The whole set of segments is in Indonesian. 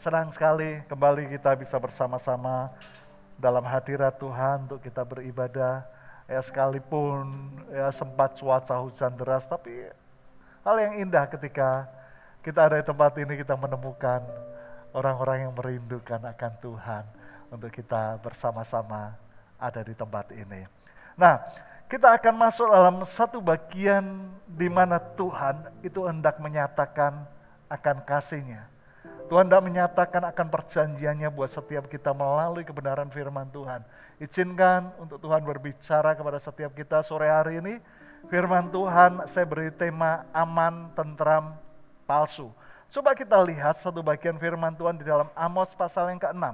Senang sekali kembali kita bisa bersama-sama dalam hadirat Tuhan untuk kita beribadah. Ya sekalipun ya sempat cuaca hujan deras, tapi hal yang indah ketika kita ada di tempat ini kita menemukan orang-orang yang merindukan akan Tuhan untuk kita bersama-sama ada di tempat ini. Nah, kita akan masuk dalam satu bagian di mana Tuhan itu hendak menyatakan akan kasihnya Tuhan tidak menyatakan akan perjanjiannya buat setiap kita melalui kebenaran firman Tuhan. Izinkan untuk Tuhan berbicara kepada setiap kita sore hari ini. Firman Tuhan saya beri tema aman, tentram, palsu. Coba kita lihat satu bagian firman Tuhan di dalam Amos pasal yang ke-6.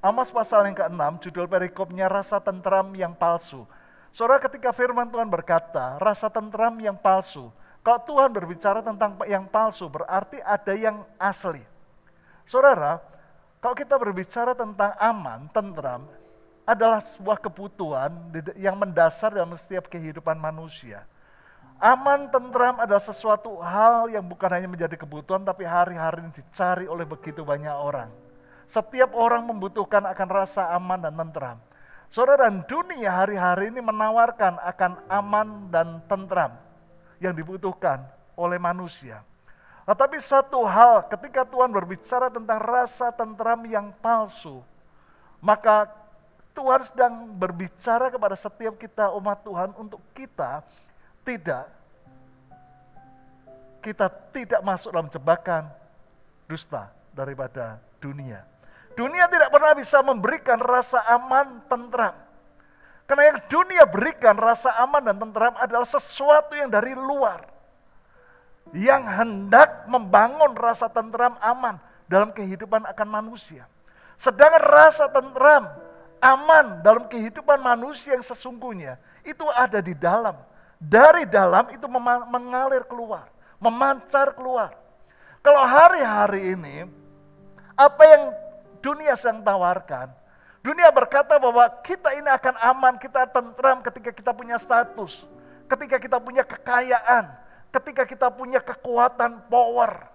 Amos pasal yang ke-6 judul perikopnya rasa tentram yang palsu. Saudara ketika firman Tuhan berkata rasa tentram yang palsu. Kalau Tuhan berbicara tentang yang palsu berarti ada yang asli. Saudara, kalau kita berbicara tentang aman, tentram, adalah sebuah kebutuhan yang mendasar dalam setiap kehidupan manusia. Aman, tentram adalah sesuatu hal yang bukan hanya menjadi kebutuhan, tapi hari-hari ini dicari oleh begitu banyak orang. Setiap orang membutuhkan akan rasa aman dan tentram. Saudara, dan dunia hari-hari ini menawarkan akan aman dan tentram yang dibutuhkan oleh manusia. Tetapi satu hal ketika Tuhan berbicara tentang rasa tentram yang palsu, maka Tuhan sedang berbicara kepada setiap kita umat Tuhan untuk kita tidak kita tidak masuk dalam jebakan dusta daripada dunia. Dunia tidak pernah bisa memberikan rasa aman, tentram. Karena yang dunia berikan rasa aman dan tentram adalah sesuatu yang dari luar yang hendak membangun rasa tentram aman dalam kehidupan akan manusia. Sedangkan rasa tentram aman dalam kehidupan manusia yang sesungguhnya itu ada di dalam. Dari dalam itu mengalir keluar, memancar keluar. Kalau hari-hari ini apa yang dunia sedang tawarkan, dunia berkata bahwa kita ini akan aman, kita tentram ketika kita punya status, ketika kita punya kekayaan, ketika kita punya kekuatan power.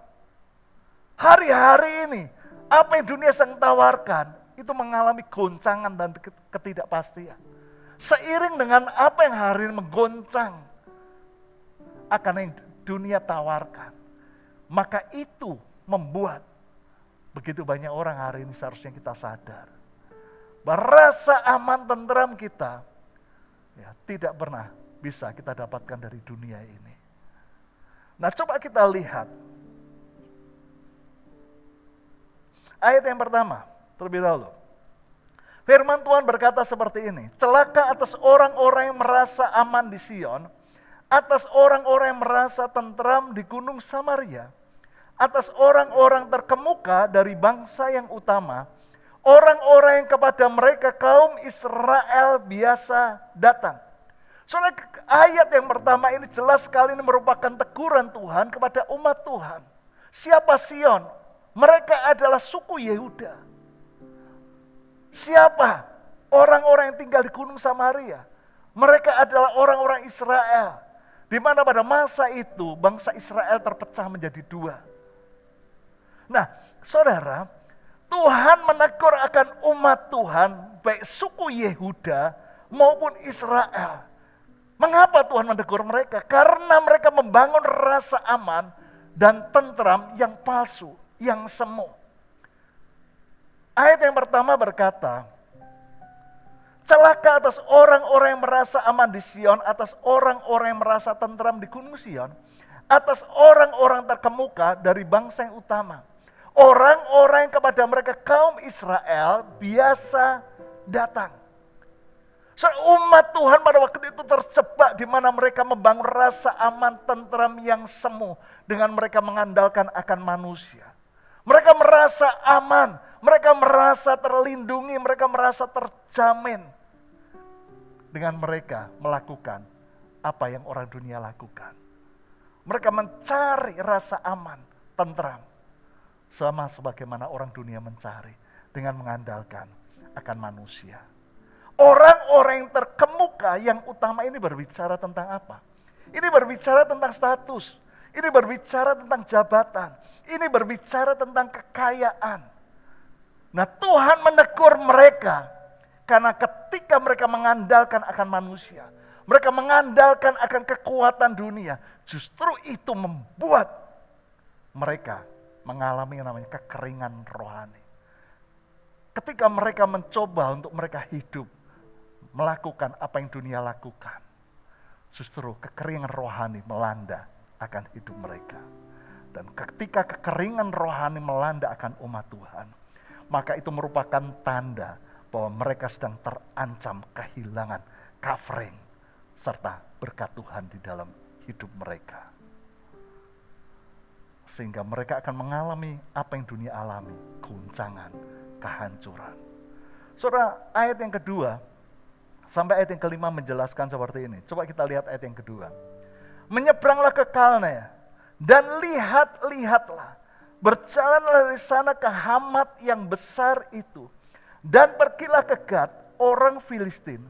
Hari-hari ini, apa yang dunia sedang tawarkan, itu mengalami goncangan dan ketidakpastian. Seiring dengan apa yang hari ini menggoncang, akan yang dunia tawarkan. Maka itu membuat begitu banyak orang hari ini seharusnya kita sadar. Berasa aman tentram kita ya, tidak pernah bisa kita dapatkan dari dunia ini. Nah coba kita lihat. Ayat yang pertama, terlebih dahulu. Firman Tuhan berkata seperti ini, celaka atas orang-orang yang merasa aman di Sion, atas orang-orang yang merasa tentram di gunung Samaria, atas orang-orang terkemuka dari bangsa yang utama, orang-orang yang kepada mereka kaum Israel biasa datang. Soalnya ayat yang pertama ini jelas sekali ini merupakan teguran Tuhan kepada umat Tuhan. Siapa Sion? Mereka adalah suku Yehuda. Siapa? Orang-orang yang tinggal di Gunung Samaria. Mereka adalah orang-orang Israel. Di mana pada masa itu bangsa Israel terpecah menjadi dua. Nah, saudara, Tuhan menegur akan umat Tuhan, baik suku Yehuda maupun Israel Mengapa Tuhan menegur mereka? Karena mereka membangun rasa aman dan tentram yang palsu, yang semu. Ayat yang pertama berkata, Celaka atas orang-orang yang merasa aman di Sion, atas orang-orang yang merasa tentram di Gunung Sion, atas orang-orang terkemuka dari bangsa yang utama. Orang-orang yang kepada mereka kaum Israel biasa datang. Umat Tuhan pada waktu itu terjebak di mana mereka membangun rasa aman tentram yang semu dengan mereka mengandalkan akan manusia. Mereka merasa aman, mereka merasa terlindungi, mereka merasa terjamin dengan mereka melakukan apa yang orang dunia lakukan. Mereka mencari rasa aman, tentram. Sama sebagaimana orang dunia mencari dengan mengandalkan akan manusia. Orang-orang yang terkemuka yang utama ini berbicara tentang apa? Ini berbicara tentang status. Ini berbicara tentang jabatan. Ini berbicara tentang kekayaan. Nah Tuhan menegur mereka. Karena ketika mereka mengandalkan akan manusia. Mereka mengandalkan akan kekuatan dunia. Justru itu membuat mereka mengalami yang namanya kekeringan rohani. Ketika mereka mencoba untuk mereka hidup, melakukan apa yang dunia lakukan, justru kekeringan rohani melanda akan hidup mereka. Dan ketika kekeringan rohani melanda akan umat Tuhan, maka itu merupakan tanda bahwa mereka sedang terancam kehilangan covering serta berkat Tuhan di dalam hidup mereka sehingga mereka akan mengalami apa yang dunia alami, guncangan, kehancuran. Saudara, ayat yang kedua sampai ayat yang kelima menjelaskan seperti ini. Coba kita lihat ayat yang kedua. Menyeberanglah ke Kalne dan lihat-lihatlah. Berjalanlah dari sana ke Hamat yang besar itu. Dan pergilah ke Gad, orang Filistin.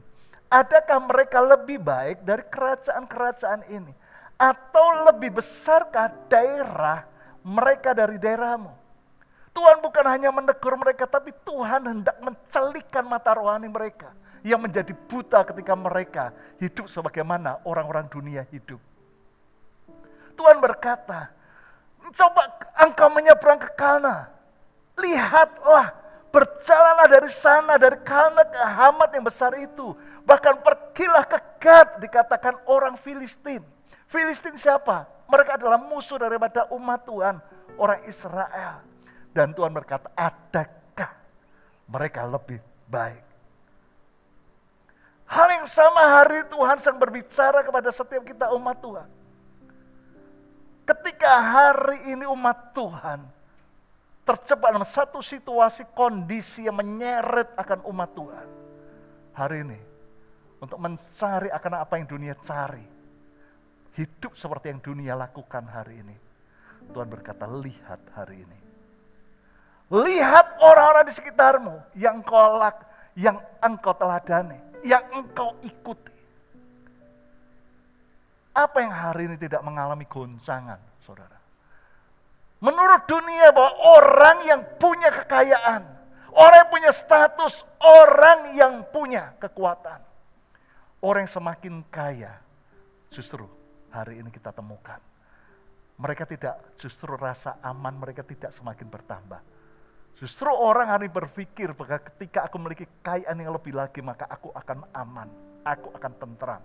Adakah mereka lebih baik dari kerajaan-kerajaan ini? Atau lebih besarkah daerah mereka dari daerahmu? Tuhan bukan hanya menegur mereka, tapi Tuhan hendak mencelikan mata rohani mereka. Yang menjadi buta ketika mereka hidup sebagaimana orang-orang dunia hidup. Tuhan berkata, coba engkau menyeberang ke Kalna. Lihatlah, berjalanlah dari sana, dari Kalna ke Hamat yang besar itu. Bahkan pergilah ke Gad, dikatakan orang Filistin Filistin siapa? Mereka adalah musuh daripada umat Tuhan, orang Israel. Dan Tuhan berkata, adakah mereka lebih baik? Hal yang sama hari Tuhan sedang berbicara kepada setiap kita umat Tuhan. Ketika hari ini umat Tuhan terjebak dalam satu situasi kondisi yang menyeret akan umat Tuhan. Hari ini untuk mencari akan apa yang dunia cari hidup seperti yang dunia lakukan hari ini. Tuhan berkata, lihat hari ini. Lihat orang-orang di sekitarmu yang engkau lak, yang engkau teladani, yang engkau ikuti. Apa yang hari ini tidak mengalami goncangan, saudara? Menurut dunia bahwa orang yang punya kekayaan, orang yang punya status, orang yang punya kekuatan, orang yang semakin kaya, justru hari ini kita temukan. Mereka tidak justru rasa aman, mereka tidak semakin bertambah. Justru orang hari berpikir bahwa ketika aku memiliki kekayaan yang lebih lagi, maka aku akan aman, aku akan tentram.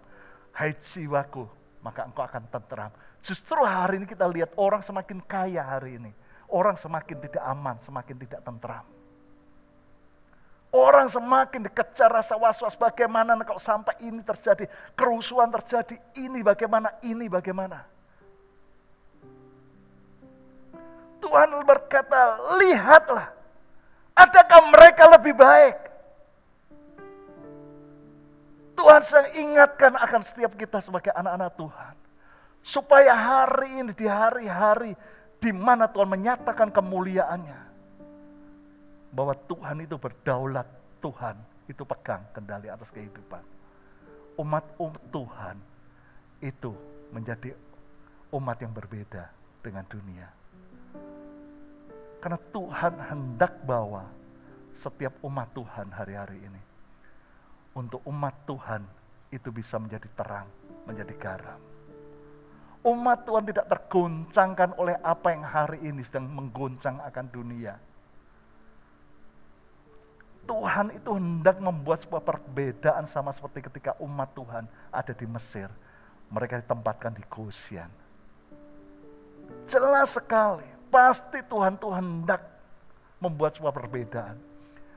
Hai jiwaku, maka engkau akan tentram. Justru hari ini kita lihat orang semakin kaya hari ini. Orang semakin tidak aman, semakin tidak tentram. Orang semakin dikejar rasa was-was bagaimana kalau sampai ini terjadi. Kerusuhan terjadi, ini bagaimana, ini bagaimana. Tuhan berkata, lihatlah. Adakah mereka lebih baik? Tuhan sedang ingatkan akan setiap kita sebagai anak-anak Tuhan. Supaya hari ini, di hari-hari di mana Tuhan menyatakan kemuliaannya bahwa Tuhan itu berdaulat, Tuhan itu pegang kendali atas kehidupan. Umat umat Tuhan itu menjadi umat yang berbeda dengan dunia. Karena Tuhan hendak bawa setiap umat Tuhan hari-hari ini. Untuk umat Tuhan itu bisa menjadi terang, menjadi garam. Umat Tuhan tidak tergoncangkan oleh apa yang hari ini sedang menggoncang akan dunia Tuhan itu hendak membuat sebuah perbedaan sama seperti ketika umat Tuhan ada di Mesir. Mereka ditempatkan di Goshen. Jelas sekali, pasti Tuhan Tuhan hendak membuat sebuah perbedaan.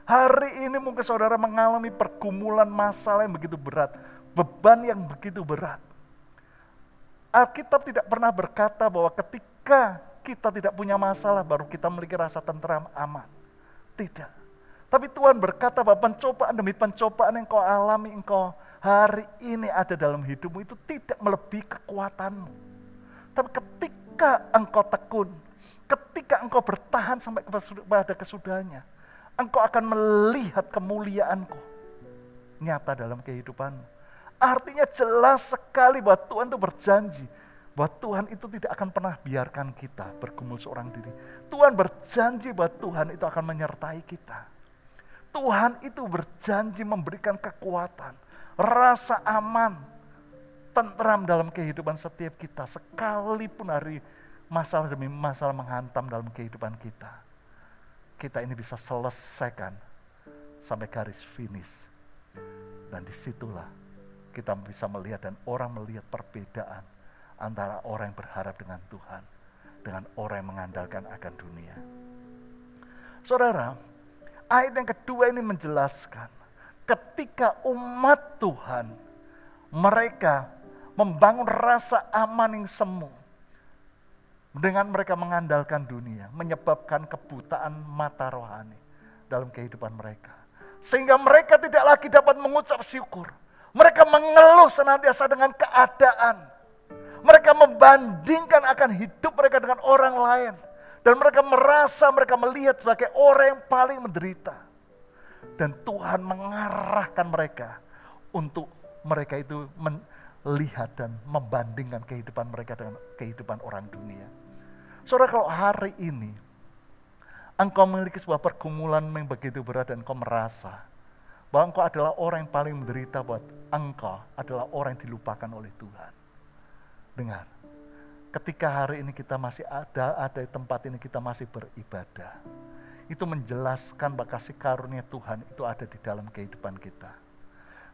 Hari ini mungkin saudara mengalami pergumulan masalah yang begitu berat, beban yang begitu berat. Alkitab tidak pernah berkata bahwa ketika kita tidak punya masalah baru kita memiliki rasa tentram aman. Tidak. Tapi Tuhan berkata bahwa pencobaan demi pencobaan yang kau alami engkau hari ini ada dalam hidupmu itu tidak melebihi kekuatanmu. Tapi ketika engkau tekun, ketika engkau bertahan sampai kepada kesudahannya, engkau akan melihat kemuliaanku nyata dalam kehidupanmu. Artinya jelas sekali bahwa Tuhan itu berjanji bahwa Tuhan itu tidak akan pernah biarkan kita bergumul seorang diri. Tuhan berjanji bahwa Tuhan itu akan menyertai kita. Tuhan itu berjanji memberikan kekuatan, rasa aman, tentram dalam kehidupan setiap kita. Sekalipun hari masalah demi masalah menghantam dalam kehidupan kita. Kita ini bisa selesaikan sampai garis finish. Dan di situlah kita bisa melihat dan orang melihat perbedaan antara orang yang berharap dengan Tuhan dengan orang yang mengandalkan akan dunia. Saudara, ayat yang kedua ini menjelaskan ketika umat Tuhan mereka membangun rasa aman yang semu dengan mereka mengandalkan dunia, menyebabkan kebutaan mata rohani dalam kehidupan mereka. Sehingga mereka tidak lagi dapat mengucap syukur. Mereka mengeluh senantiasa dengan keadaan mereka membandingkan akan hidup mereka dengan orang lain. Dan mereka merasa mereka melihat sebagai orang yang paling menderita. Dan Tuhan mengarahkan mereka untuk mereka itu melihat dan membandingkan kehidupan mereka dengan kehidupan orang dunia. Saudara kalau hari ini engkau memiliki sebuah pergumulan yang begitu berat dan engkau merasa bahwa engkau adalah orang yang paling menderita buat engkau adalah orang yang dilupakan oleh Tuhan. Dengar, ketika hari ini kita masih ada, ada di tempat ini kita masih beribadah. Itu menjelaskan bahwa kasih karunia Tuhan itu ada di dalam kehidupan kita.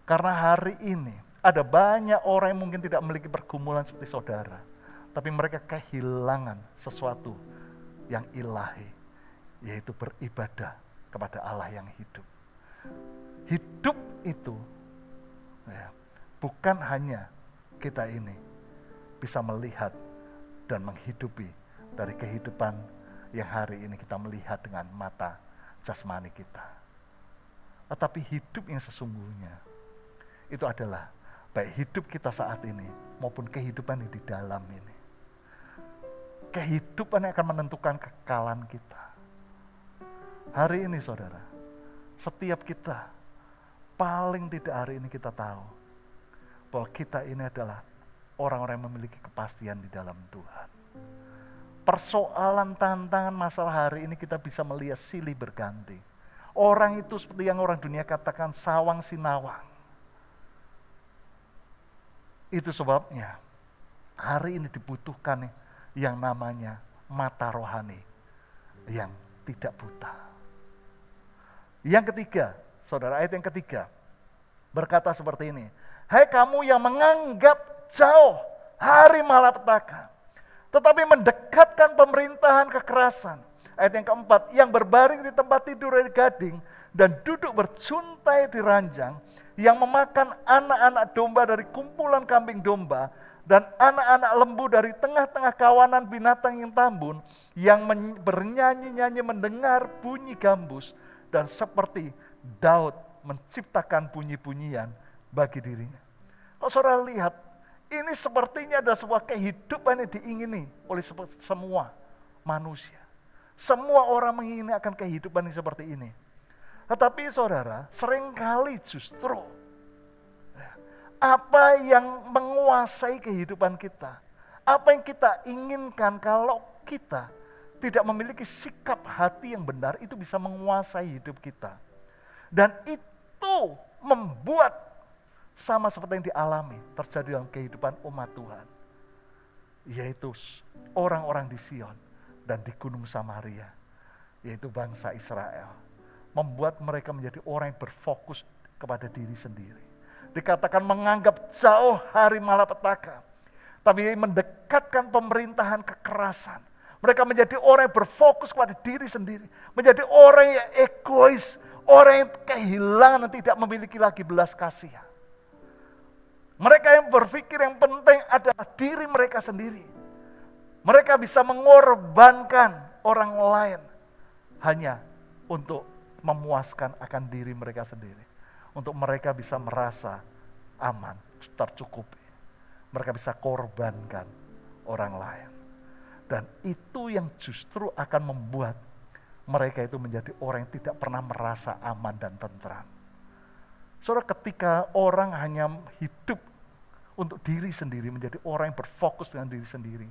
Karena hari ini ada banyak orang yang mungkin tidak memiliki pergumulan seperti saudara. Tapi mereka kehilangan sesuatu yang ilahi. Yaitu beribadah kepada Allah yang hidup. Hidup itu ya, bukan hanya kita ini bisa melihat dan menghidupi dari kehidupan yang hari ini kita melihat dengan mata jasmani kita. Tetapi hidup yang sesungguhnya itu adalah baik hidup kita saat ini maupun kehidupan di dalam ini. Kehidupan yang akan menentukan kekalan kita. Hari ini saudara, setiap kita paling tidak hari ini kita tahu bahwa kita ini adalah orang-orang yang memiliki kepastian di dalam Tuhan. Persoalan tantangan masalah hari ini kita bisa melihat silih berganti. Orang itu seperti yang orang dunia katakan sawang sinawang. Itu sebabnya hari ini dibutuhkan yang namanya mata rohani yang tidak buta. Yang ketiga, saudara ayat yang ketiga berkata seperti ini. Hai kamu yang menganggap jauh hari malapetaka. Tetapi mendekatkan pemerintahan kekerasan. Ayat yang keempat, yang berbaring di tempat tidur dari gading dan duduk bercuntai di ranjang, yang memakan anak-anak domba dari kumpulan kambing domba, dan anak-anak lembu dari tengah-tengah kawanan binatang yang tambun, yang bernyanyi-nyanyi mendengar bunyi gambus, dan seperti Daud menciptakan bunyi-bunyian bagi dirinya. Kok saudara lihat ini sepertinya ada sebuah kehidupan yang diingini oleh semua manusia. Semua orang mengingini akan kehidupan yang seperti ini. Tetapi saudara, sering kali justru ya, apa yang menguasai kehidupan kita, apa yang kita inginkan kalau kita tidak memiliki sikap hati yang benar, itu bisa menguasai hidup kita. Dan itu membuat sama seperti yang dialami terjadi dalam kehidupan umat Tuhan. Yaitu orang-orang di Sion dan di Gunung Samaria. Yaitu bangsa Israel. Membuat mereka menjadi orang yang berfokus kepada diri sendiri. Dikatakan menganggap jauh hari malapetaka. Tapi mendekatkan pemerintahan kekerasan. Mereka menjadi orang yang berfokus kepada diri sendiri. Menjadi orang yang egois. Orang yang kehilangan dan tidak memiliki lagi belas kasihan. Mereka yang berpikir yang penting adalah diri mereka sendiri. Mereka bisa mengorbankan orang lain hanya untuk memuaskan akan diri mereka sendiri. Untuk mereka bisa merasa aman, tercukupi. Mereka bisa korbankan orang lain. Dan itu yang justru akan membuat mereka itu menjadi orang yang tidak pernah merasa aman dan tentram. Saudara ketika orang hanya hidup untuk diri sendiri, menjadi orang yang berfokus dengan diri sendiri.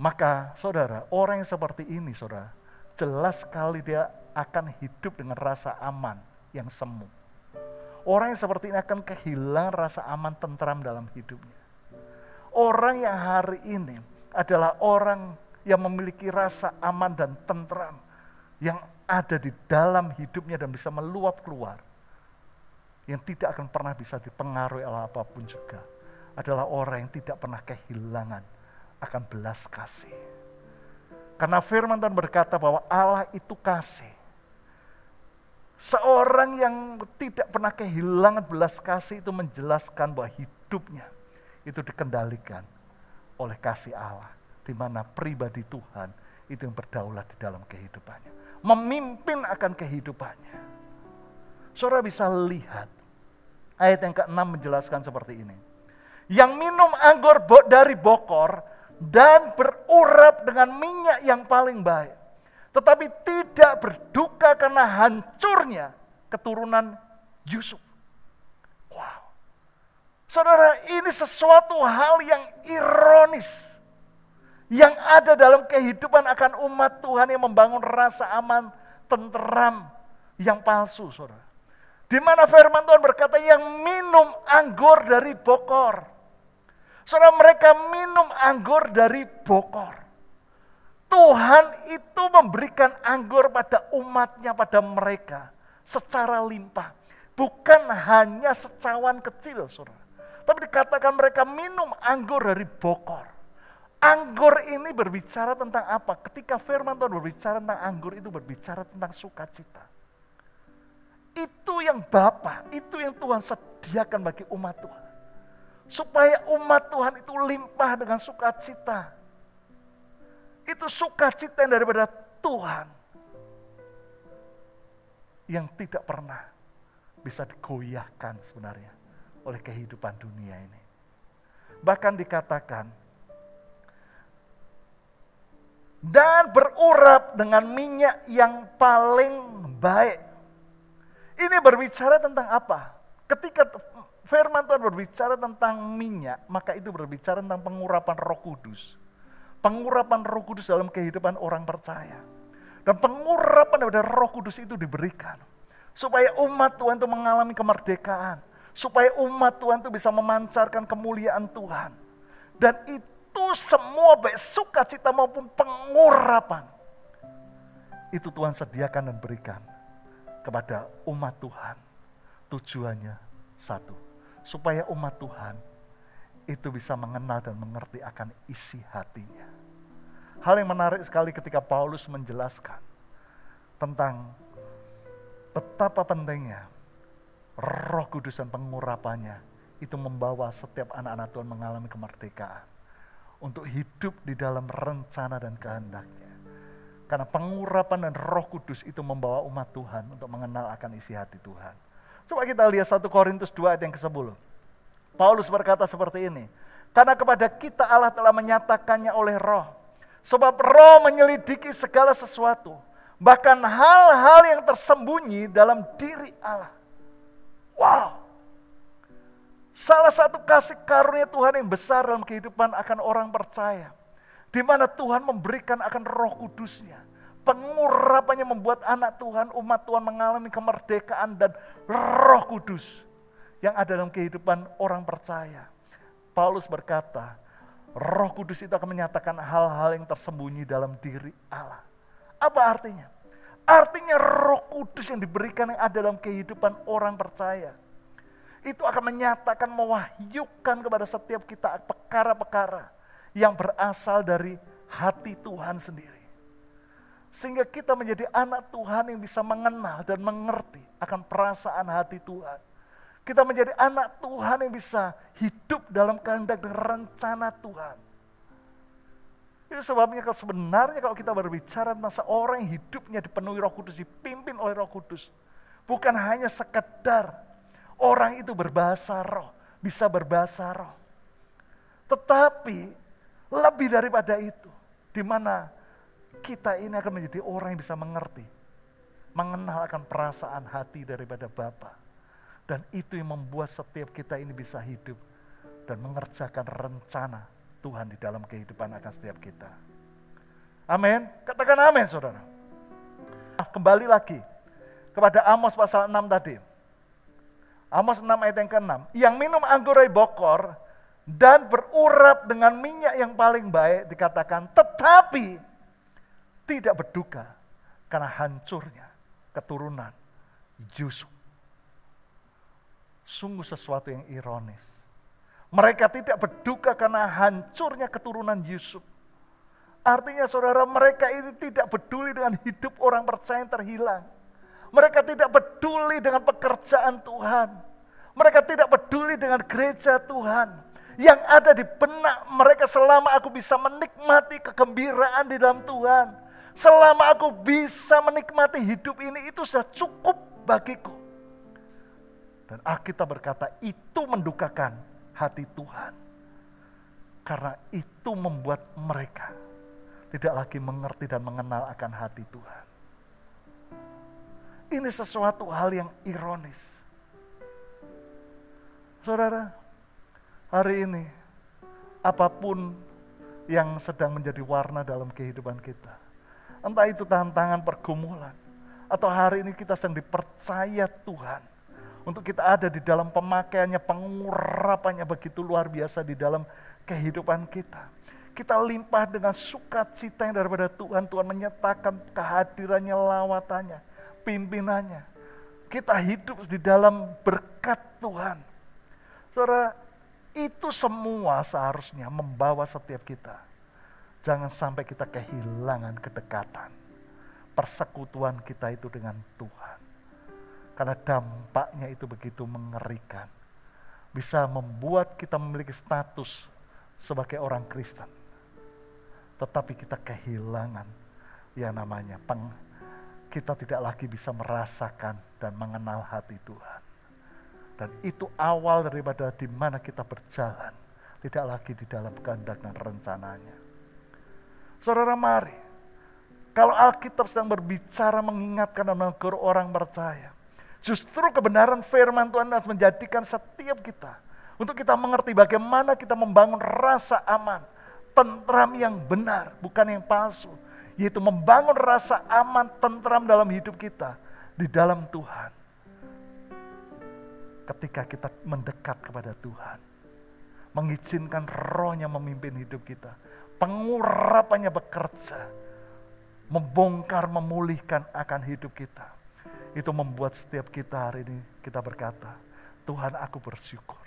Maka saudara, orang yang seperti ini saudara, jelas sekali dia akan hidup dengan rasa aman yang semu. Orang yang seperti ini akan kehilangan rasa aman tentram dalam hidupnya. Orang yang hari ini adalah orang yang memiliki rasa aman dan tentram yang ada di dalam hidupnya dan bisa meluap keluar. Yang tidak akan pernah bisa dipengaruhi oleh apa pun juga. Adalah orang yang tidak pernah kehilangan akan belas kasih. Karena firman Tuhan berkata bahwa Allah itu kasih. Seorang yang tidak pernah kehilangan belas kasih itu menjelaskan bahwa hidupnya itu dikendalikan oleh kasih Allah. Di mana pribadi Tuhan itu yang berdaulat di dalam kehidupannya. Memimpin akan kehidupannya. Saudara bisa lihat ayat yang ke-6 menjelaskan seperti ini. Yang minum anggur dari bokor dan berurap dengan minyak yang paling baik. Tetapi tidak berduka karena hancurnya keturunan Yusuf. Wow. Saudara, ini sesuatu hal yang ironis. Yang ada dalam kehidupan akan umat Tuhan yang membangun rasa aman, tenteram, yang palsu, saudara. Di mana firman Tuhan berkata yang minum anggur dari bokor Saudara mereka minum anggur dari bokor. Tuhan itu memberikan anggur pada umatnya, pada mereka secara limpah. Bukan hanya secawan kecil, saudara. Tapi dikatakan mereka minum anggur dari bokor. Anggur ini berbicara tentang apa? Ketika firman Tuhan berbicara tentang anggur itu berbicara tentang sukacita. Itu yang Bapak, itu yang Tuhan sediakan bagi umat Tuhan. Supaya umat Tuhan itu limpah dengan sukacita. Itu sukacita yang daripada Tuhan. Yang tidak pernah bisa digoyahkan sebenarnya oleh kehidupan dunia ini. Bahkan dikatakan, dan berurap dengan minyak yang paling baik. Ini berbicara tentang apa? Ketika firman Tuhan berbicara tentang minyak, maka itu berbicara tentang pengurapan roh kudus. Pengurapan roh kudus dalam kehidupan orang percaya. Dan pengurapan dari roh kudus itu diberikan. Supaya umat Tuhan itu mengalami kemerdekaan. Supaya umat Tuhan itu bisa memancarkan kemuliaan Tuhan. Dan itu semua baik sukacita maupun pengurapan. Itu Tuhan sediakan dan berikan kepada umat Tuhan. Tujuannya satu supaya umat Tuhan itu bisa mengenal dan mengerti akan isi hatinya. Hal yang menarik sekali ketika Paulus menjelaskan tentang betapa pentingnya roh kudus dan pengurapannya itu membawa setiap anak-anak Tuhan mengalami kemerdekaan untuk hidup di dalam rencana dan kehendaknya. Karena pengurapan dan roh kudus itu membawa umat Tuhan untuk mengenal akan isi hati Tuhan. Coba kita lihat 1 Korintus 2 ayat yang ke-10. Paulus berkata seperti ini. Karena kepada kita Allah telah menyatakannya oleh roh. Sebab roh menyelidiki segala sesuatu. Bahkan hal-hal yang tersembunyi dalam diri Allah. Wow. Salah satu kasih karunia Tuhan yang besar dalam kehidupan akan orang percaya. Di mana Tuhan memberikan akan roh kudusnya Pengurapannya membuat anak Tuhan, umat Tuhan mengalami kemerdekaan dan roh kudus yang ada dalam kehidupan orang percaya. Paulus berkata, roh kudus itu akan menyatakan hal-hal yang tersembunyi dalam diri Allah. Apa artinya? Artinya roh kudus yang diberikan yang ada dalam kehidupan orang percaya. Itu akan menyatakan, mewahyukan kepada setiap kita perkara-perkara yang berasal dari hati Tuhan sendiri. Sehingga kita menjadi anak Tuhan yang bisa mengenal dan mengerti akan perasaan hati Tuhan. Kita menjadi anak Tuhan yang bisa hidup dalam kehendak dan rencana Tuhan. Itu sebabnya kalau sebenarnya kalau kita berbicara tentang seorang yang hidupnya dipenuhi roh kudus, dipimpin oleh roh kudus. Bukan hanya sekedar orang itu berbahasa roh, bisa berbahasa roh. Tetapi lebih daripada itu, di mana kita ini akan menjadi orang yang bisa mengerti, mengenal akan perasaan hati daripada Bapa. Dan itu yang membuat setiap kita ini bisa hidup dan mengerjakan rencana Tuhan di dalam kehidupan akan setiap kita. Amin. Katakan amin saudara. Nah, kembali lagi kepada Amos pasal 6 tadi. Amos 6 ayat yang ke-6. Yang minum anggur bokor dan berurap dengan minyak yang paling baik dikatakan tetapi tidak berduka karena hancurnya keturunan Yusuf. Sungguh sesuatu yang ironis. Mereka tidak berduka karena hancurnya keturunan Yusuf. Artinya saudara mereka ini tidak peduli dengan hidup orang percaya yang terhilang. Mereka tidak peduli dengan pekerjaan Tuhan. Mereka tidak peduli dengan gereja Tuhan. Yang ada di benak mereka selama aku bisa menikmati kegembiraan di dalam Tuhan. Selama aku bisa menikmati hidup ini itu sudah cukup bagiku. Dan Alkitab berkata itu mendukakan hati Tuhan. Karena itu membuat mereka tidak lagi mengerti dan mengenal akan hati Tuhan. Ini sesuatu hal yang ironis. Saudara, hari ini apa pun yang sedang menjadi warna dalam kehidupan kita. Entah itu tantangan pergumulan. Atau hari ini kita sedang dipercaya Tuhan untuk kita ada di dalam pemakaiannya, pengurapannya begitu luar biasa di dalam kehidupan kita. Kita limpah dengan sukacita yang daripada Tuhan. Tuhan menyatakan kehadirannya, lawatannya, pimpinannya. Kita hidup di dalam berkat Tuhan. Saudara, itu semua seharusnya membawa setiap kita. Jangan sampai kita kehilangan kedekatan. Persekutuan kita itu dengan Tuhan. Karena dampaknya itu begitu mengerikan. Bisa membuat kita memiliki status sebagai orang Kristen. Tetapi kita kehilangan yang namanya peng, kita tidak lagi bisa merasakan dan mengenal hati Tuhan. Dan itu awal daripada di mana kita berjalan. Tidak lagi di dalam kehendak dan rencananya. Saudara mari, kalau Alkitab sedang berbicara mengingatkan dan menegur orang percaya, Justru kebenaran firman Tuhan harus menjadikan setiap kita. Untuk kita mengerti bagaimana kita membangun rasa aman. Tentram yang benar, bukan yang palsu. Yaitu membangun rasa aman, tentram dalam hidup kita. Di dalam Tuhan. Ketika kita mendekat kepada Tuhan. Mengizinkan rohnya memimpin hidup kita. Pengurapannya bekerja. Membongkar, memulihkan akan hidup kita itu membuat setiap kita hari ini kita berkata, Tuhan aku bersyukur.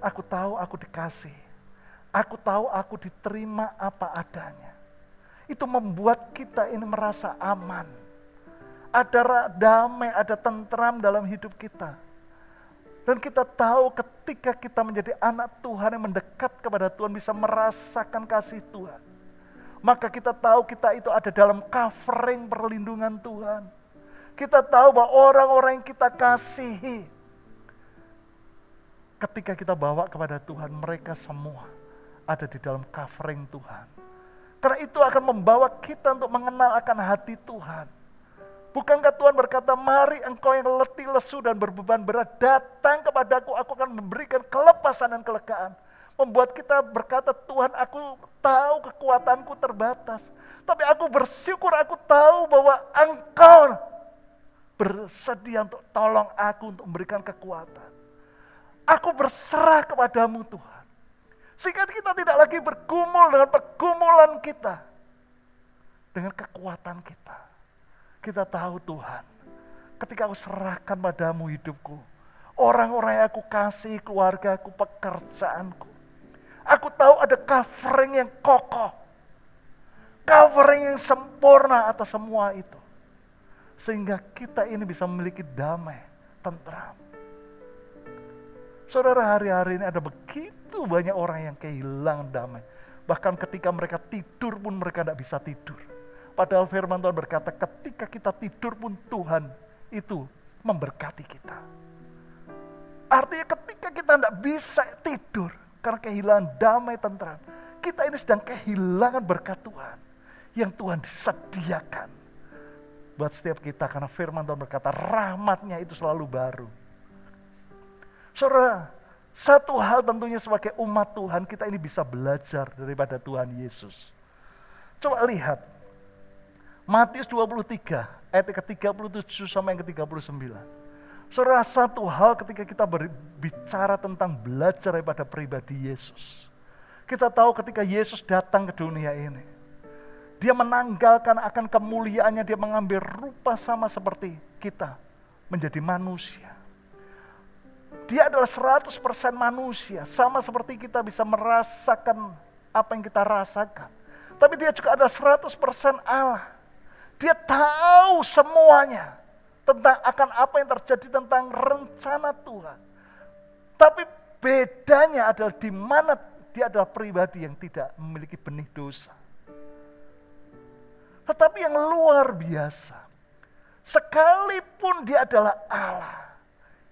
Aku tahu aku dikasih. Aku tahu aku diterima apa adanya. Itu membuat kita ini merasa aman. Ada damai, ada tentram dalam hidup kita. Dan kita tahu ketika kita menjadi anak Tuhan yang mendekat kepada Tuhan bisa merasakan kasih Tuhan. Maka kita tahu kita itu ada dalam covering perlindungan Tuhan kita tahu bahwa orang-orang yang kita kasihi, ketika kita bawa kepada Tuhan, mereka semua ada di dalam covering Tuhan. Karena itu akan membawa kita untuk mengenal akan hati Tuhan. Bukankah Tuhan berkata, mari engkau yang letih, lesu dan berbeban berat, datang kepadaku, aku akan memberikan kelepasan dan kelegaan. Membuat kita berkata, Tuhan aku tahu kekuatanku terbatas. Tapi aku bersyukur, aku tahu bahwa engkau bersedia untuk tolong aku untuk memberikan kekuatan. Aku berserah kepadamu Tuhan. Sehingga kita tidak lagi bergumul dengan pergumulan kita. Dengan kekuatan kita. Kita tahu Tuhan, ketika aku serahkan padamu hidupku, orang-orang yang aku kasih, keluargaku, pekerjaanku. Aku tahu ada covering yang kokoh. Covering yang sempurna atas semua itu. Sehingga kita ini bisa memiliki damai, tentram. Saudara hari-hari ini ada begitu banyak orang yang kehilangan damai. Bahkan ketika mereka tidur pun mereka tidak bisa tidur. Padahal firman Tuhan berkata ketika kita tidur pun Tuhan itu memberkati kita. Artinya ketika kita tidak bisa tidur karena kehilangan damai tentram. Kita ini sedang kehilangan berkat Tuhan. Yang Tuhan disediakan buat setiap kita karena firman Tuhan berkata rahmatnya itu selalu baru. Saudara, Satu hal tentunya sebagai umat Tuhan kita ini bisa belajar daripada Tuhan Yesus. Coba lihat. Matius 23 ayat ke-37 sampai yang ke-39. Saudara satu hal ketika kita berbicara tentang belajar daripada pribadi Yesus. Kita tahu ketika Yesus datang ke dunia ini. Dia menanggalkan akan kemuliaannya, dia mengambil rupa sama seperti kita. Menjadi manusia dia adalah 100% manusia, sama seperti kita bisa merasakan apa yang kita rasakan. Tapi dia juga adalah 100% Allah. Dia tahu semuanya tentang akan apa yang terjadi tentang rencana Tuhan. Tapi bedanya adalah di mana dia adalah pribadi yang tidak memiliki benih dosa. Tetapi yang luar biasa, sekalipun dia adalah Allah,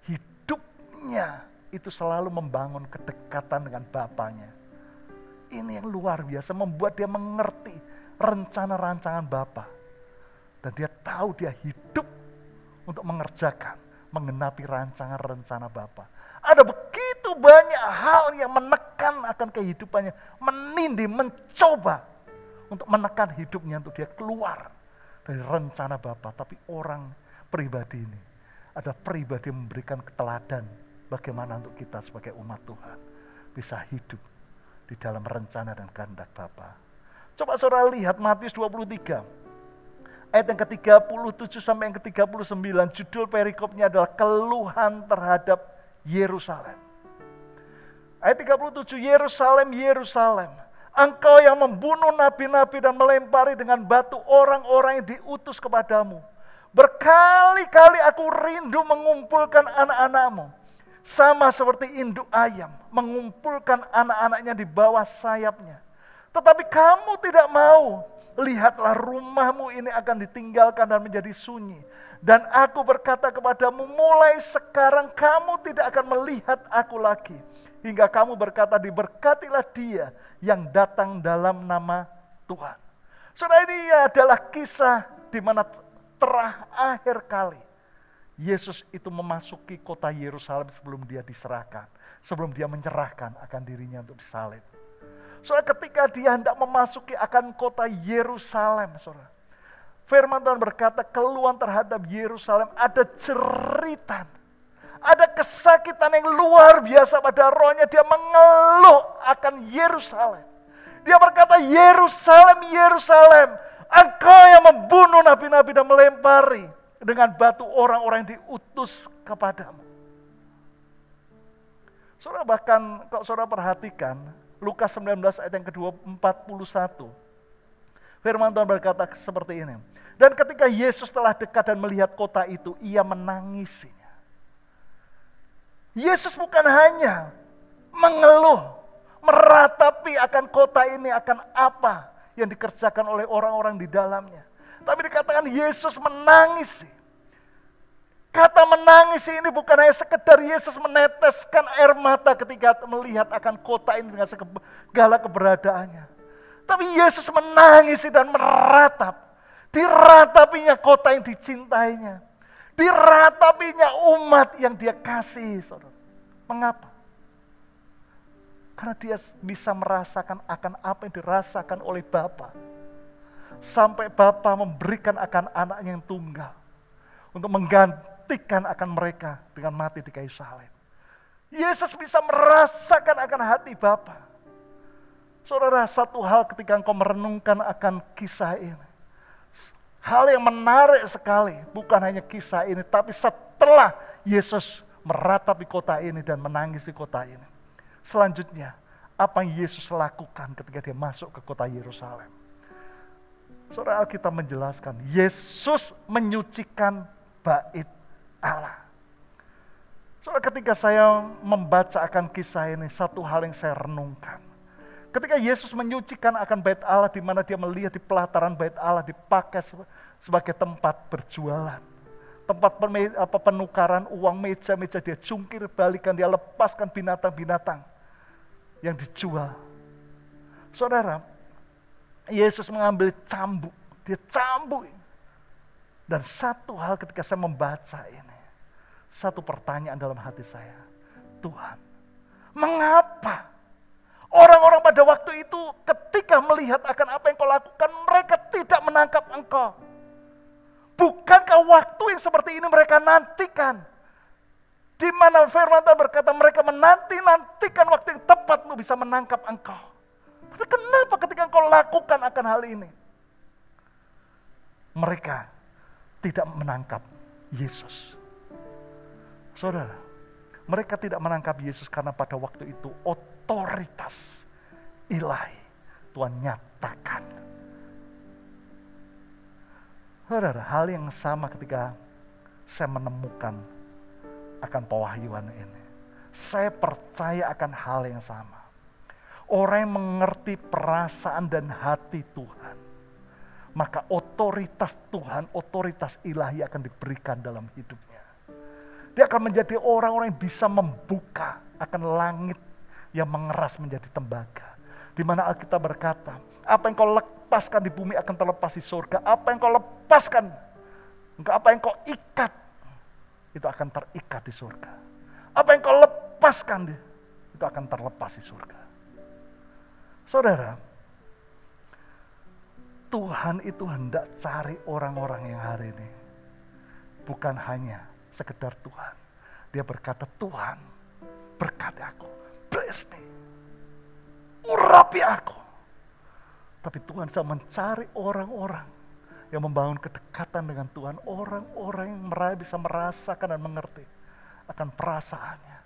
hidupnya itu selalu membangun kedekatan dengan Bapaknya. Ini yang luar biasa, membuat dia mengerti rencana rancangan Bapa. Dan dia tahu dia hidup untuk mengerjakan, mengenapi rancangan rencana Bapa. Ada begitu banyak hal yang menekan akan kehidupannya, menindih, mencoba untuk menekan hidupnya untuk dia keluar dari rencana Bapa. Tapi orang pribadi ini ada pribadi yang memberikan keteladan bagaimana untuk kita sebagai umat Tuhan bisa hidup di dalam rencana dan kehendak Bapa. Coba saudara lihat Matius 23 ayat yang ke-37 sampai yang ke-39 judul perikopnya adalah keluhan terhadap Yerusalem. Ayat 37 Yerusalem Yerusalem Engkau yang membunuh nabi-nabi dan melempari dengan batu orang-orang yang diutus kepadamu. Berkali-kali aku rindu mengumpulkan anak-anakmu sama seperti induk ayam mengumpulkan anak-anaknya di bawah sayapnya. Tetapi kamu tidak mau. Lihatlah rumahmu ini akan ditinggalkan dan menjadi sunyi. Dan aku berkata kepadamu, mulai sekarang kamu tidak akan melihat aku lagi. Hingga kamu berkata, diberkatilah dia yang datang dalam nama Tuhan. Saudara ini adalah kisah di mana terakhir kali Yesus itu memasuki kota Yerusalem sebelum dia diserahkan. Sebelum dia menyerahkan akan dirinya untuk disalib. Soalnya ketika dia hendak memasuki akan kota Yerusalem, saudara. Firman Tuhan berkata keluhan terhadap Yerusalem ada jeritan. Ada kesakitan yang luar biasa pada rohnya. Dia mengeluh akan Yerusalem. Dia berkata, Yerusalem, Yerusalem, engkau yang membunuh nabi-nabi dan melempari dengan batu orang-orang yang diutus kepadamu. Saudara bahkan kalau saudara perhatikan Lukas 19 ayat yang kedua 41. Firman Tuhan berkata seperti ini. Dan ketika Yesus telah dekat dan melihat kota itu, ia menangisinya. Yesus bukan hanya mengeluh, meratapi akan kota ini akan apa yang dikerjakan oleh orang-orang di dalamnya. Tapi dikatakan Yesus menangis. Kata menangis ini bukan hanya sekedar Yesus meneteskan air mata ketika melihat akan kota ini dengan segala keberadaannya. Tapi Yesus menangis dan meratap. Diratapinya kota yang dicintainya. Diratapinya umat yang dia kasih. Saudara. Mengapa? Karena dia bisa merasakan akan apa yang dirasakan oleh Bapak sampai Bapa memberikan akan anaknya yang tunggal untuk menggantikan akan mereka dengan mati di kayu salib. Yesus bisa merasakan akan hati Bapa. Saudara, satu hal ketika engkau merenungkan akan kisah ini. Hal yang menarik sekali, bukan hanya kisah ini, tapi setelah Yesus meratapi kota ini dan menangisi kota ini. Selanjutnya, apa yang Yesus lakukan ketika dia masuk ke kota Yerusalem? Saudara kita menjelaskan, Yesus menyucikan bait Allah. Saudara ketika saya membaca akan kisah ini, satu hal yang saya renungkan. Ketika Yesus menyucikan akan bait Allah di mana dia melihat di pelataran bait Allah dipakai sebagai tempat berjualan. Tempat penukaran uang meja-meja dia jungkir balikan, dia lepaskan binatang-binatang yang dijual. Saudara, Yesus mengambil cambuk, dia cambuk. Dan satu hal ketika saya membaca ini, satu pertanyaan dalam hati saya, Tuhan, Mengapa? Orang-orang pada waktu itu ketika melihat akan apa yang kau lakukan, mereka tidak menangkap engkau. Bukankah waktu yang seperti ini mereka nantikan? Di mana firman Tuhan berkata mereka menanti-nantikan waktu yang tepat untuk bisa menangkap engkau. Tapi kenapa ketika engkau lakukan akan hal ini? Mereka tidak menangkap Yesus. Saudara, mereka tidak menangkap Yesus karena pada waktu itu otoritas ilahi Tuhan nyatakan. Saudara, hal yang sama ketika saya menemukan akan pewahyuan ini. Saya percaya akan hal yang sama. Orang yang mengerti perasaan dan hati Tuhan. Maka otoritas Tuhan, otoritas ilahi akan diberikan dalam hidupnya. Dia akan menjadi orang-orang yang bisa membuka akan langit yang mengeras menjadi tembaga. Di mana Alkitab berkata, apa yang kau lepaskan di bumi akan terlepas di surga. Apa yang kau lepaskan, apa yang kau ikat itu akan terikat di surga. Apa yang kau lepaskan itu akan terlepas di surga. Saudara, Tuhan itu hendak cari orang-orang yang hari ini. Bukan hanya sekedar Tuhan. Dia berkata, Tuhan berkati aku, urapi aku. Tapi Tuhan saya mencari orang-orang yang membangun kedekatan dengan Tuhan. Orang-orang yang bisa merasakan dan mengerti akan perasaannya.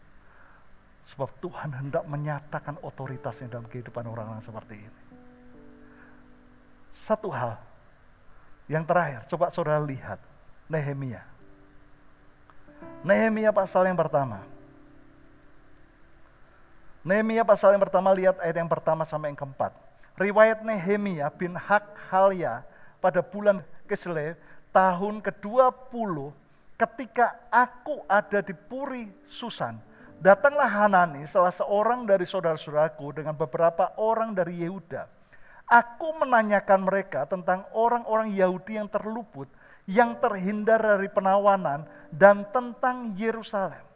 Sebab Tuhan hendak menyatakan otoritasnya dalam kehidupan orang-orang seperti ini. Satu hal yang terakhir, coba saudara lihat Nehemia. Nehemia pasal yang pertama. Nehemia pasal yang pertama lihat ayat yang pertama sampai yang keempat. Riwayat Nehemia bin Hakhalya pada bulan Kislev tahun ke-20 ketika aku ada di Puri Susan. Datanglah Hanani salah seorang dari saudara-saudaraku dengan beberapa orang dari Yehuda. Aku menanyakan mereka tentang orang-orang Yahudi yang terluput, yang terhindar dari penawanan dan tentang Yerusalem.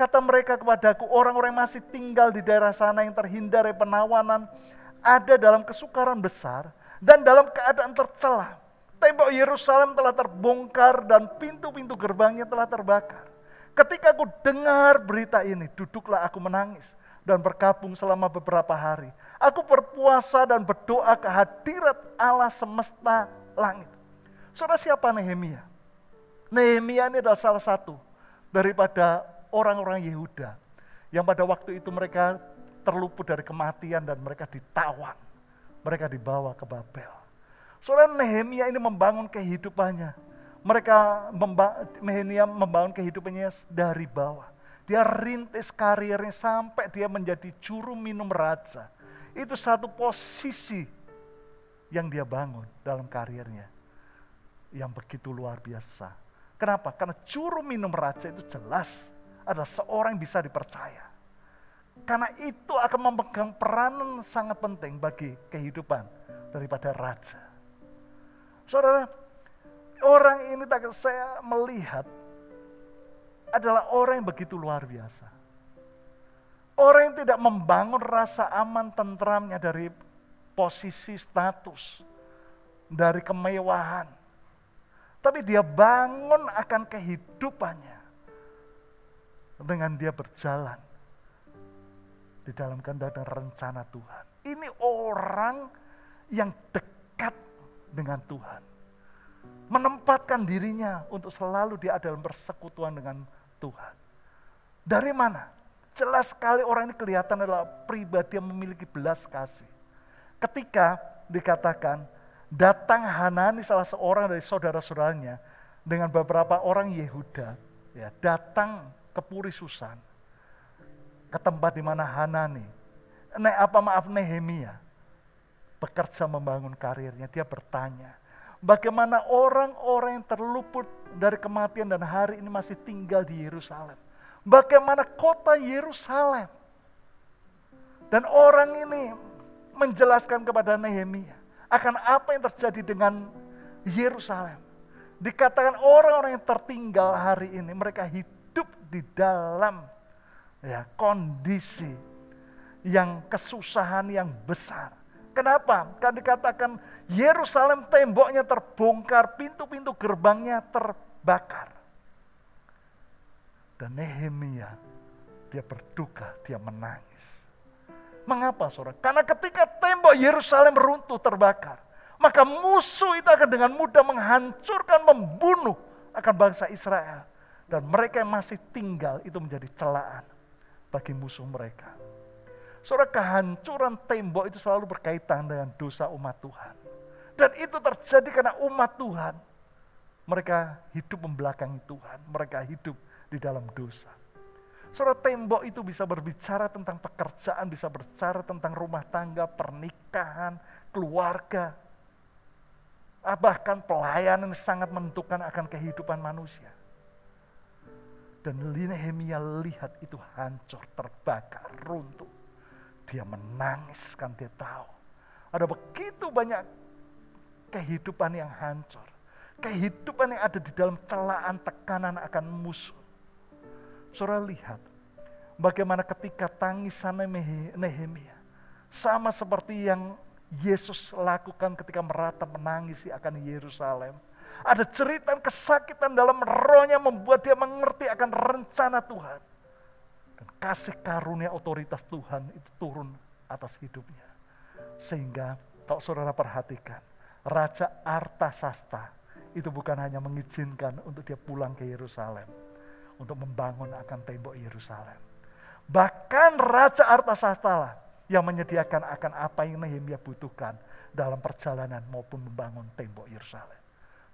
Kata mereka kepadaku, orang-orang masih tinggal di daerah sana yang terhindar dari penawanan, ada dalam kesukaran besar, dan dalam keadaan tercelah. Tembok Yerusalem telah terbongkar dan pintu-pintu gerbangnya telah terbakar. Ketika aku dengar berita ini, duduklah aku menangis dan berkabung selama beberapa hari. Aku berpuasa dan berdoa ke hadirat Allah semesta langit. Saudara siapa Nehemia? Nehemia ini adalah salah satu daripada orang-orang Yehuda yang pada waktu itu mereka terluput dari kematian dan mereka ditawan mereka dibawa ke Babel. Saudara Nehemia ini membangun kehidupannya. Mereka Nehemia membangun kehidupannya dari bawah. Dia rintis karirnya sampai dia menjadi juru minum raja. Itu satu posisi yang dia bangun dalam karirnya. Yang begitu luar biasa. Kenapa? Karena juru minum raja itu jelas adalah seorang yang bisa dipercaya. Karena itu akan memegang peranan sangat penting bagi kehidupan daripada raja. Saudara, orang ini tak saya melihat adalah orang yang begitu luar biasa. Orang yang tidak membangun rasa aman tentramnya dari posisi status, dari kemewahan. Tapi dia bangun akan kehidupannya dengan dia berjalan di dalam kehendak dan rencana Tuhan. Ini orang yang dekat dengan Tuhan. Menempatkan dirinya untuk selalu dia dalam persekutuan dengan Tuhan. Dari mana? Jelas sekali orang ini kelihatan adalah pribadi yang memiliki belas kasih. Ketika dikatakan datang Hanani salah seorang dari saudara-saudaranya dengan beberapa orang Yehuda ya datang ke Puri Susan ke tempat di mana Hanani, ne, apa maaf Nehemia, bekerja membangun karirnya. Dia bertanya, bagaimana orang-orang yang terluput dari kematian dan hari ini masih tinggal di Yerusalem. Bagaimana kota Yerusalem. Dan orang ini menjelaskan kepada Nehemia akan apa yang terjadi dengan Yerusalem. Dikatakan orang-orang yang tertinggal hari ini mereka hidup di dalam ya kondisi yang kesusahan yang besar. Kenapa? Kan dikatakan Yerusalem temboknya terbongkar, pintu-pintu gerbangnya terbakar. Dan Nehemia dia berduka, dia menangis. Mengapa saudara? Karena ketika tembok Yerusalem runtuh terbakar, maka musuh itu akan dengan mudah menghancurkan, membunuh akan bangsa Israel. Dan mereka yang masih tinggal itu menjadi celaan bagi musuh mereka. Saudara kehancuran tembok itu selalu berkaitan dengan dosa umat Tuhan. Dan itu terjadi karena umat Tuhan. Mereka hidup membelakangi Tuhan. Mereka hidup di dalam dosa. Saudara tembok itu bisa berbicara tentang pekerjaan, bisa berbicara tentang rumah tangga, pernikahan, keluarga. Ah, bahkan pelayanan sangat menentukan akan kehidupan manusia. Dan Nehemia lihat itu hancur, terbakar, runtuh. Dia menangis kan dia tahu. Ada begitu banyak kehidupan yang hancur. Kehidupan yang ada di dalam celaan tekanan akan musuh. Saudara lihat bagaimana ketika tangisan Nehemia sama seperti yang Yesus lakukan ketika meratap menangisi akan Yerusalem. Ada cerita kesakitan dalam rohnya membuat dia mengerti akan rencana Tuhan. Dan kasih karunia otoritas Tuhan itu turun atas hidupnya. Sehingga kalau saudara perhatikan, Raja Artasasta itu bukan hanya mengizinkan untuk dia pulang ke Yerusalem untuk membangun akan tembok Yerusalem. Bahkan Raja Artasasta lah yang menyediakan akan apa yang Nehemia butuhkan dalam perjalanan maupun membangun tembok Yerusalem.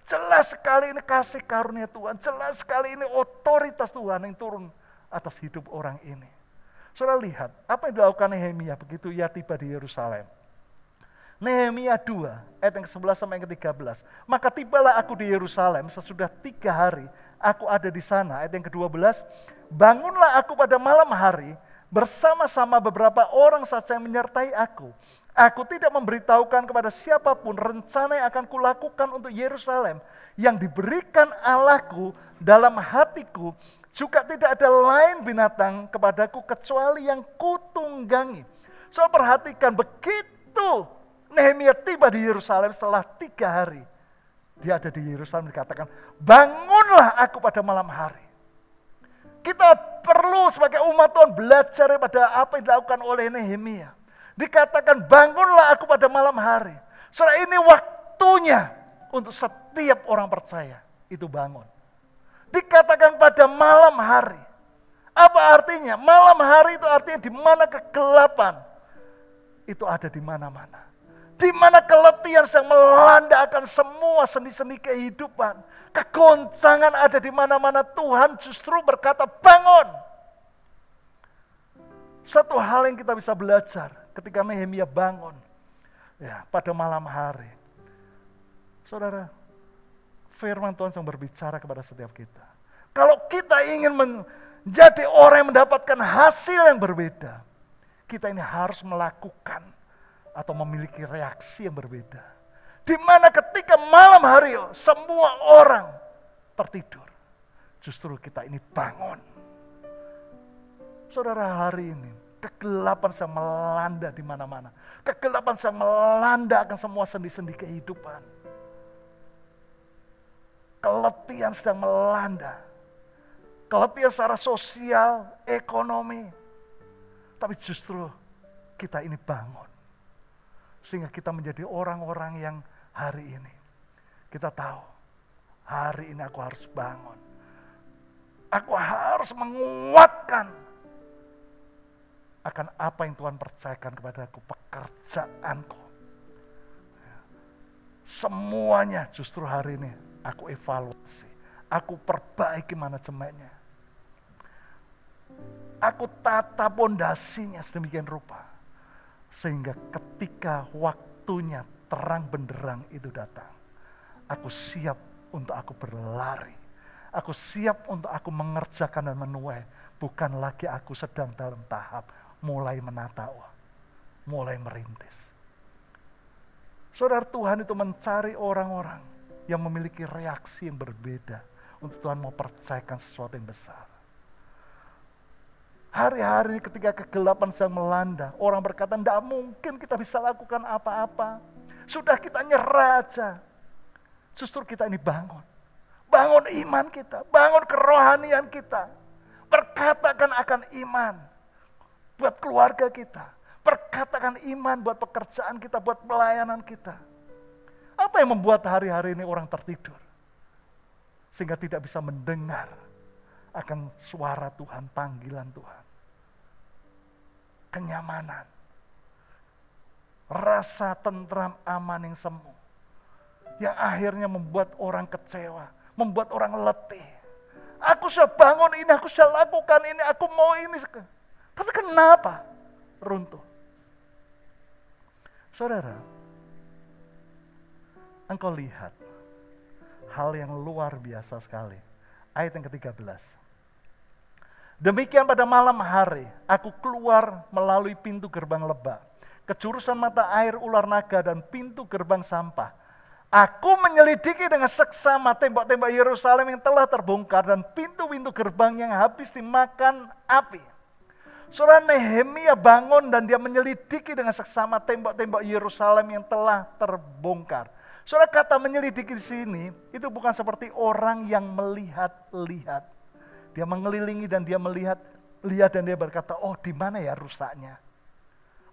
Jelas sekali ini kasih karunia Tuhan, jelas sekali ini otoritas Tuhan yang turun atas hidup orang ini. Saudara lihat, apa yang dilakukan Nehemia begitu ia tiba di Yerusalem. Nehemia 2 ayat yang ke-11 sampai yang ke-13. Maka tibalah aku di Yerusalem sesudah tiga hari aku ada di sana. Ayat yang ke-12. Bangunlah aku pada malam hari bersama-sama beberapa orang saja yang menyertai aku. Aku tidak memberitahukan kepada siapa pun rencana yang akan kulakukan untuk Yerusalem. Yang diberikan Allahku dalam hatiku juga tidak ada lain binatang kepadaku kecuali yang kutunggangi. So perhatikan begitu Nehemia tiba di Yerusalem setelah tiga hari. Dia ada di Yerusalem dikatakan, bangunlah aku pada malam hari. Kita perlu sebagai umat Tuhan belajar pada apa yang dilakukan oleh Nehemia. Dikatakan bangunlah aku pada malam hari. Soalnya ini waktunya untuk setiap orang percaya itu bangun. Dikatakan pada malam hari. Apa artinya? Malam hari itu artinya di mana kegelapan itu ada di mana-mana. Di mana keletihan yang melanda akan semua sendi-sendi kehidupan. Kegoncangan ada di mana-mana Tuhan justru berkata bangun. Satu hal yang kita bisa belajar ketika Nehemia bangun. Ya, pada malam hari. Saudara, firman Tuhan yang berbicara kepada setiap kita. Kalau kita ingin menjadi orang yang mendapatkan hasil yang berbeda, kita ini harus melakukan atau memiliki reaksi yang berbeda. Di mana ketika malam hari semua orang tertidur. Justru kita ini bangun. Saudara hari ini kegelapan sedang melanda di mana-mana. Kegelapan sedang melanda akan semua sendi-sendi kehidupan. Keletihan sedang melanda. Keletihan secara sosial, ekonomi. Tapi justru kita ini bangun. Sehingga kita menjadi orang-orang yang hari ini. Kita tahu, hari ini aku harus bangun. Aku harus menguatkan akan apa yang Tuhan percayakan kepadaku, pekerjaanku. Semuanya justru hari ini aku evaluasi. Aku perbaiki manajemennya. Aku tata pondasinya sedemikian rupa sehingga ketika waktunya terang benderang itu datang, aku siap untuk aku berlari. Aku siap untuk aku mengerjakan dan menuai. Bukan lagi aku sedang dalam tahap mulai menata, mulai merintis. Saudara Tuhan itu mencari orang-orang yang memiliki reaksi yang berbeda untuk Tuhan mau percayakan sesuatu yang besar. Hari-hari ketika kegelapan sedang melanda, orang berkata, tidak mungkin kita bisa lakukan apa-apa. Sudah kita nyerah aja. Justru kita ini bangun. Bangun iman kita, bangun kerohanian kita. Perkatakan akan iman buat keluarga kita. Perkatakan iman buat pekerjaan kita, buat pelayanan kita. Apa yang membuat hari-hari ini orang tertidur? Sehingga tidak bisa mendengar akan suara Tuhan, panggilan Tuhan. Kenyamanan. Rasa tentram aman yang semu. Yang akhirnya membuat orang kecewa, membuat orang letih. Aku sudah bangun ini, aku sudah lakukan ini, aku mau ini. Tapi kenapa runtuh? Saudara, engkau lihat hal yang luar biasa sekali. Ayat yang ke-13. Demikian pada malam hari, aku keluar melalui pintu gerbang lebah, kejurusan mata air ular naga dan pintu gerbang sampah. Aku menyelidiki dengan seksama tembok-tembok Yerusalem yang telah terbongkar dan pintu-pintu gerbang yang habis dimakan api. Surah Nehemia bangun dan dia menyelidiki dengan seksama tembok-tembok Yerusalem yang telah terbongkar. Surah kata menyelidiki di sini itu bukan seperti orang yang melihat-lihat dia mengelilingi dan dia melihat, lihat dan dia berkata, oh di mana ya rusaknya?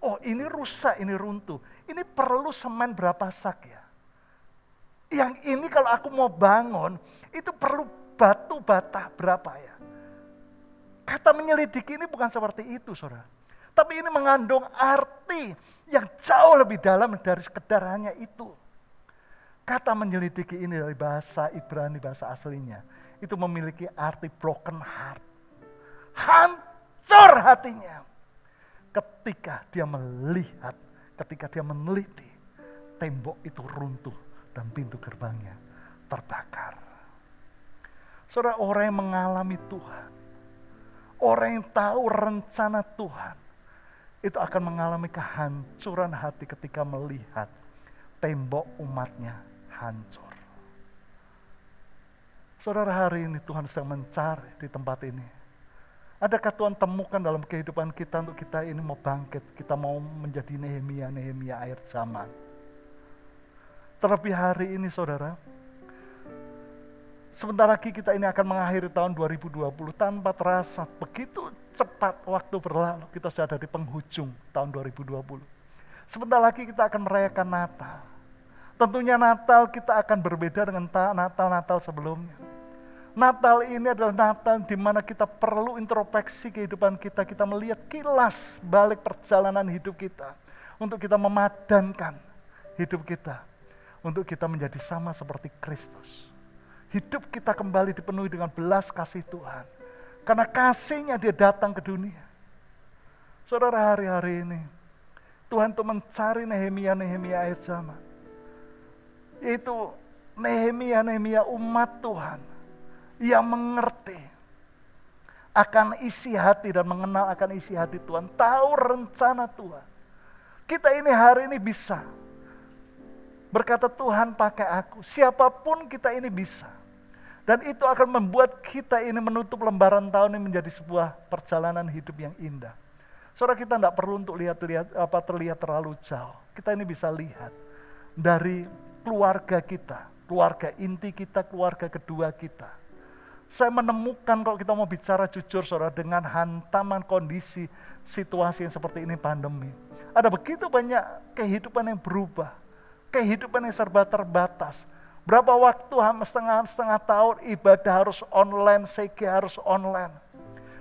Oh ini rusak, ini runtuh. Ini perlu semen berapa sak ya? Yang ini kalau aku mau bangun, itu perlu batu bata berapa ya? Kata menyelidiki ini bukan seperti itu saudara. Tapi ini mengandung arti yang jauh lebih dalam dari sekedar hanya itu. Kata menyelidiki ini dari bahasa Ibrani, bahasa aslinya itu memiliki arti broken heart. Hancur hatinya. Ketika dia melihat, ketika dia meneliti, tembok itu runtuh dan pintu gerbangnya terbakar. Saudara orang yang mengalami Tuhan, orang yang tahu rencana Tuhan, itu akan mengalami kehancuran hati ketika melihat tembok umatnya hancur. Saudara hari ini Tuhan sedang mencari di tempat ini. Adakah Tuhan temukan dalam kehidupan kita untuk kita ini mau bangkit, kita mau menjadi Nehemia, Nehemia air zaman. Terlebih hari ini saudara, sebentar lagi kita ini akan mengakhiri tahun 2020 tanpa terasa begitu cepat waktu berlalu. Kita sudah ada di penghujung tahun 2020. Sebentar lagi kita akan merayakan Natal. Tentunya Natal kita akan berbeda dengan Natal-Natal sebelumnya. Natal ini adalah Natal di mana kita perlu introspeksi kehidupan kita, kita melihat kilas balik perjalanan hidup kita untuk kita memadankan hidup kita untuk kita menjadi sama seperti Kristus. Hidup kita kembali dipenuhi dengan belas kasih Tuhan. Karena kasihnya dia datang ke dunia. Saudara hari-hari ini, Tuhan itu mencari Nehemia-Nehemia air zaman. Yaitu Nehemia-Nehemia umat Tuhan yang mengerti akan isi hati dan mengenal akan isi hati Tuhan, tahu rencana Tuhan. Kita ini hari ini bisa berkata Tuhan pakai aku, siapa pun kita ini bisa. Dan itu akan membuat kita ini menutup lembaran tahun ini menjadi sebuah perjalanan hidup yang indah. Saudara kita tidak perlu untuk lihat-lihat apa terlihat terlalu jauh. Kita ini bisa lihat dari keluarga kita, keluarga inti kita, keluarga kedua kita saya menemukan kalau kita mau bicara jujur saudara dengan hantaman kondisi situasi yang seperti ini pandemi. Ada begitu banyak kehidupan yang berubah. Kehidupan yang serba terbatas. Berapa waktu setengah setengah tahun ibadah harus online, segi harus online.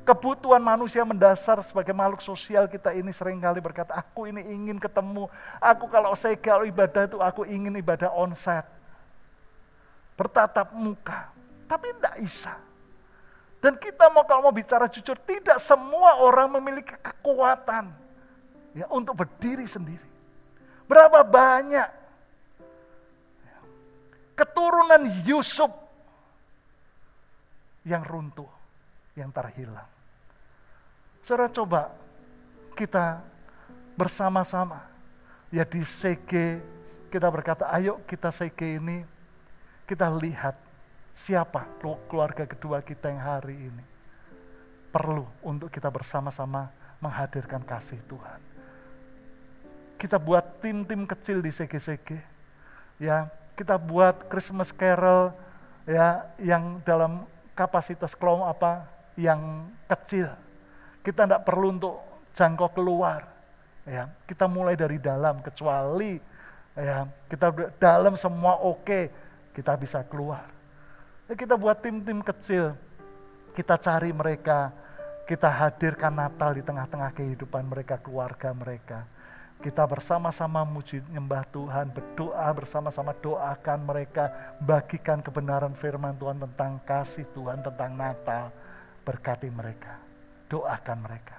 Kebutuhan manusia mendasar sebagai makhluk sosial kita ini sering kali berkata, aku ini ingin ketemu, aku kalau saya kalau ibadah itu aku ingin ibadah onsite. Bertatap muka. Tapi tidak bisa. Dan kita mau kalau mau bicara jujur, tidak semua orang memiliki kekuatan ya untuk berdiri sendiri. Berapa banyak ya, keturunan Yusuf yang runtuh, yang terhilang. Saudara coba kita bersama-sama ya di CG kita berkata ayo kita CG ini kita lihat siapa keluarga kedua kita yang hari ini. perlu untuk kita bersama-sama menghadirkan kasih Tuhan. Kita buat tim-tim kecil di CGCG, ya kita buat Christmas Carol ya yang dalam kapasitas kelompok apa yang kecil. Kita tidak perlu untuk jangkau keluar. Ya, kita mulai dari dalam kecuali ya kita dalam semua oke, kita bisa keluar. Ya, kita buat tim-tim kecil. Kita cari mereka, kita hadirkan Natal di tengah-tengah kehidupan mereka, keluarga mereka. Kita bersama-sama muji nyembah Tuhan, berdoa bersama-sama doakan mereka, bagikan kebenaran firman Tuhan tentang kasih Tuhan, tentang Natal. Berkati mereka, doakan mereka.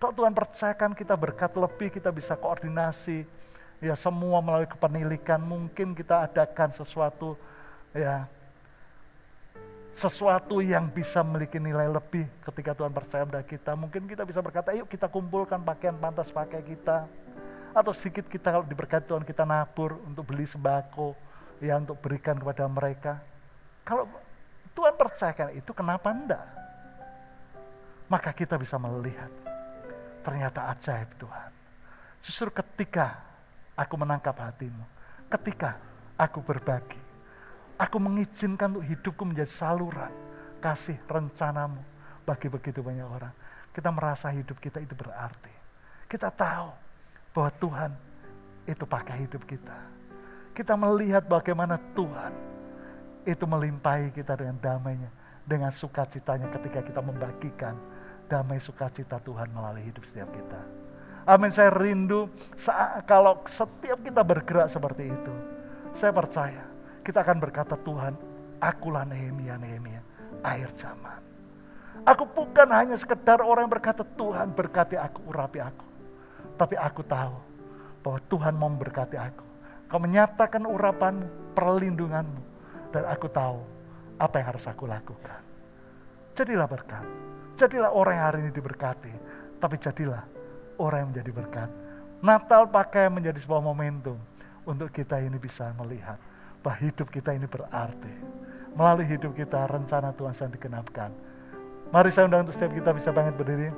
Kalau Tuhan percayakan kita berkat lebih, kita bisa koordinasi. Ya semua melalui kepenilikan, mungkin kita adakan sesuatu ya sesuatu yang bisa memiliki nilai lebih ketika Tuhan percaya pada kita. Mungkin kita bisa berkata, yuk kita kumpulkan pakaian pantas pakai kita. Atau sedikit kita kalau diberkati Tuhan kita nabur untuk beli sembako, ya untuk berikan kepada mereka. Kalau Tuhan percayakan itu kenapa enggak? Maka kita bisa melihat ternyata ajaib Tuhan. Justru ketika aku menangkap hatimu, ketika aku berbagi, Aku mengizinkan untuk hidupku menjadi saluran kasih rencanamu bagi begitu banyak orang. Kita merasa hidup kita itu berarti. Kita tahu bahwa Tuhan itu pakai hidup kita. Kita melihat bagaimana Tuhan itu melimpahi kita dengan damainya, dengan sukacitanya ketika kita membagikan damai sukacita Tuhan melalui hidup setiap kita. Amin, saya rindu saat, kalau setiap kita bergerak seperti itu. Saya percaya kita akan berkata Tuhan, akulah Nehemia, Nehemia, air zaman. Aku bukan hanya sekedar orang yang berkata Tuhan berkati aku, urapi aku. Tapi aku tahu bahwa Tuhan mau memberkati aku. Kau menyatakan urapanmu, perlindunganmu. Dan aku tahu apa yang harus aku lakukan. Jadilah berkat. Jadilah orang yang hari ini diberkati. Tapi jadilah orang yang menjadi berkat. Natal pakai menjadi sebuah momentum untuk kita ini bisa melihat bahwa hidup kita ini berarti. Melalui hidup kita rencana Tuhan sedang digenapkan. Mari saya undang untuk setiap kita bisa banget berdiri.